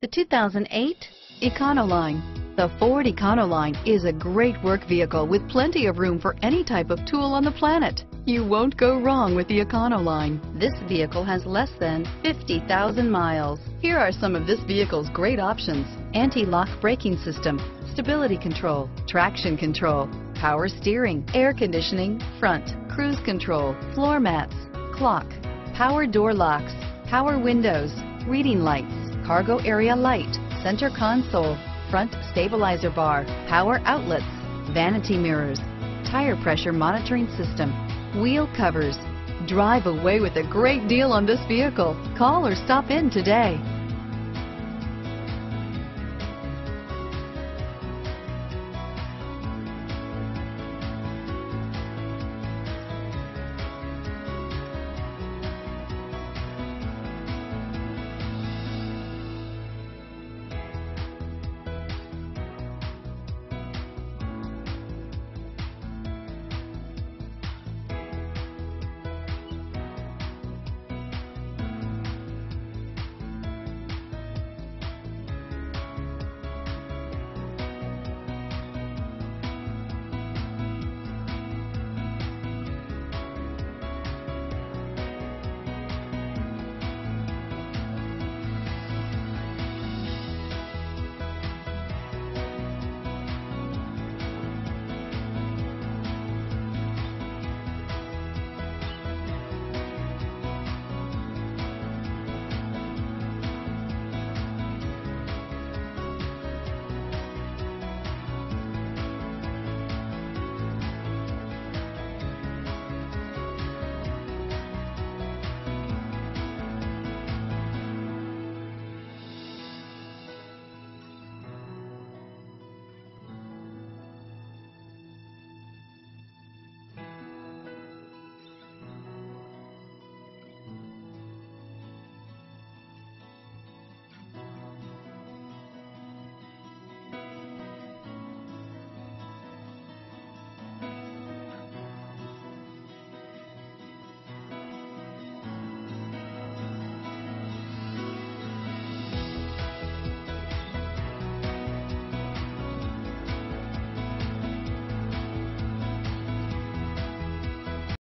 The 2008 Econoline. The Ford Econoline is a great work vehicle with plenty of room for any type of tool on the planet. You won't go wrong with the Econoline. This vehicle has less than 50,000 miles. Here are some of this vehicle's great options. Anti-lock braking system, stability control, traction control, power steering, air conditioning, front, cruise control, floor mats, clock, power door locks, power windows, reading lights, cargo area light, center console, front stabilizer bar, power outlets, vanity mirrors, tire pressure monitoring system, wheel covers. Drive away with a great deal on this vehicle. Call or stop in today.